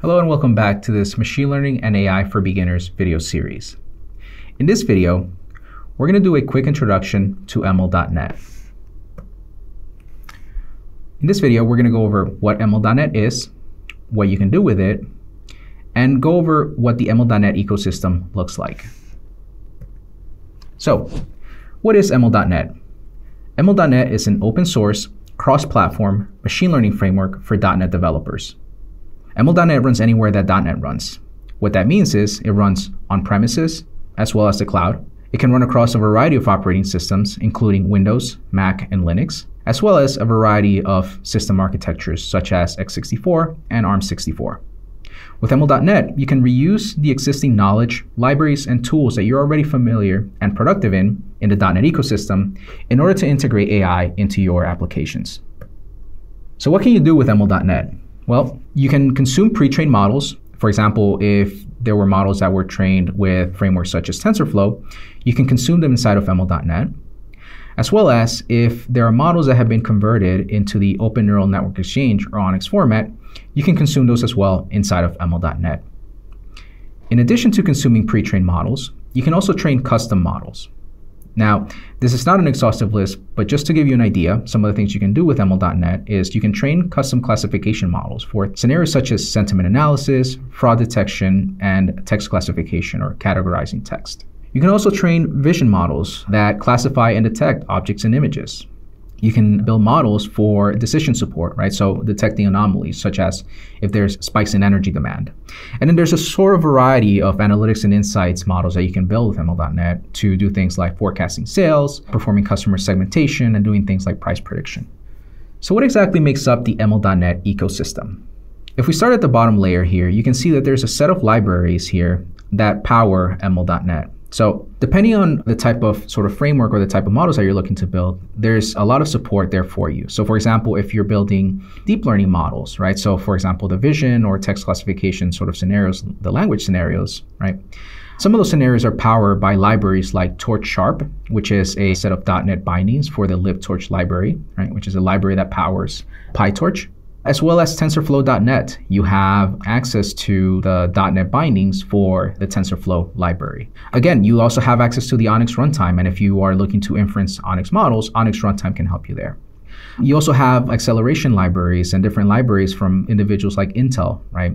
Hello and welcome back to this Machine Learning and AI for Beginners video series. In this video, we're going to do a quick introduction to ML.NET. In this video, we're going to go over what ML.NET is, what you can do with it, and go over what the ML.NET ecosystem looks like. So, what is ML.NET? ML.NET is an open source, cross-platform machine learning framework for .NET developers. ML.NET runs anywhere that .NET runs. What that means is it runs on premises as well as the cloud. It can run across a variety of operating systems, including Windows, Mac, and Linux, as well as a variety of system architectures such as x64 and ARM64. With ML.NET, you can reuse the existing knowledge, libraries, and tools that you're already familiar and productive in in the .NET ecosystem in order to integrate AI into your applications. So what can you do with ML.NET? Well, you can consume pre-trained models. For example, if there were models that were trained with frameworks such as TensorFlow, you can consume them inside of ML.NET as well as if there are models that have been converted into the Open Neural Network Exchange or ONNX format, you can consume those as well inside of ML.NET. In addition to consuming pre-trained models, you can also train custom models. Now, this is not an exhaustive list, but just to give you an idea, some of the things you can do with ML.NET is you can train custom classification models for scenarios such as sentiment analysis, fraud detection, and text classification or categorizing text. You can also train vision models that classify and detect objects and images. You can build models for decision support, right? So detecting anomalies, such as if there's spikes in energy demand. And then there's a sort of variety of analytics and insights models that you can build with ML.NET to do things like forecasting sales, performing customer segmentation, and doing things like price prediction. So what exactly makes up the ML.NET ecosystem? If we start at the bottom layer here, you can see that there's a set of libraries here that power ML.NET. So depending on the type of sort of framework or the type of models that you're looking to build, there's a lot of support there for you. So for example, if you're building deep learning models, right? So for example, the vision or text classification sort of scenarios, the language scenarios, right? Some of those scenarios are powered by libraries like TorchSharp, which is a set of .NET bindings for the libtorch library, right? Which is a library that powers PyTorch as well as TensorFlow.net. You have access to the .NET bindings for the TensorFlow library. Again, you also have access to the ONNX runtime, and if you are looking to inference ONNX models, ONNX runtime can help you there. You also have acceleration libraries and different libraries from individuals like Intel, right?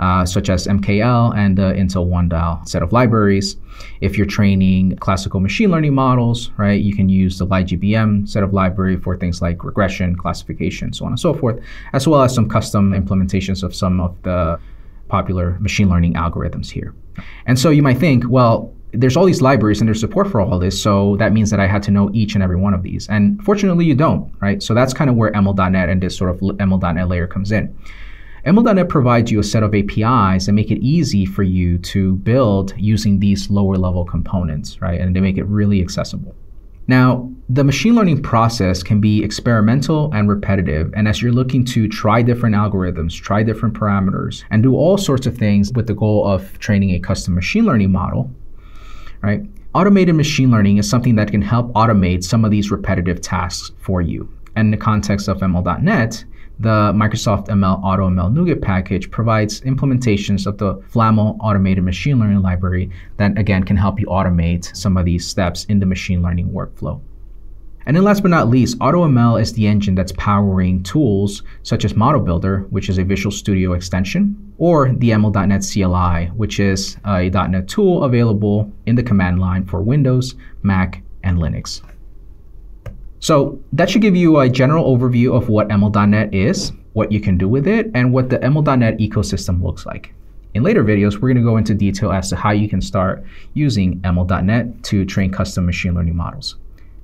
Uh, such as MKL and the Intel oneDAL set of libraries. If you're training classical machine learning models, right, you can use the LightGBM set of library for things like regression, classification, so on and so forth, as well as some custom implementations of some of the popular machine learning algorithms here. And so you might think, well, there's all these libraries and there's support for all this, so that means that I had to know each and every one of these. And fortunately, you don't, right? So that's kind of where ML.NET and this sort of ML.NET layer comes in. ML.NET provides you a set of APIs that make it easy for you to build using these lower level components, right? And they make it really accessible. Now, the machine learning process can be experimental and repetitive. And as you're looking to try different algorithms, try different parameters, and do all sorts of things with the goal of training a custom machine learning model, right? Automated machine learning is something that can help automate some of these repetitive tasks for you. And in the context of ML.NET, the Microsoft ML AutoML NuGet package provides implementations of the FLAML automated machine learning library that again can help you automate some of these steps in the machine learning workflow. And then last but not least, AutoML is the engine that's powering tools such as Model Builder, which is a Visual Studio extension, or the ML.NET CLI, which is a .NET tool available in the command line for Windows, Mac, and Linux. So that should give you a general overview of what ML.NET is, what you can do with it, and what the ML.NET ecosystem looks like. In later videos, we're going to go into detail as to how you can start using ML.NET to train custom machine learning models.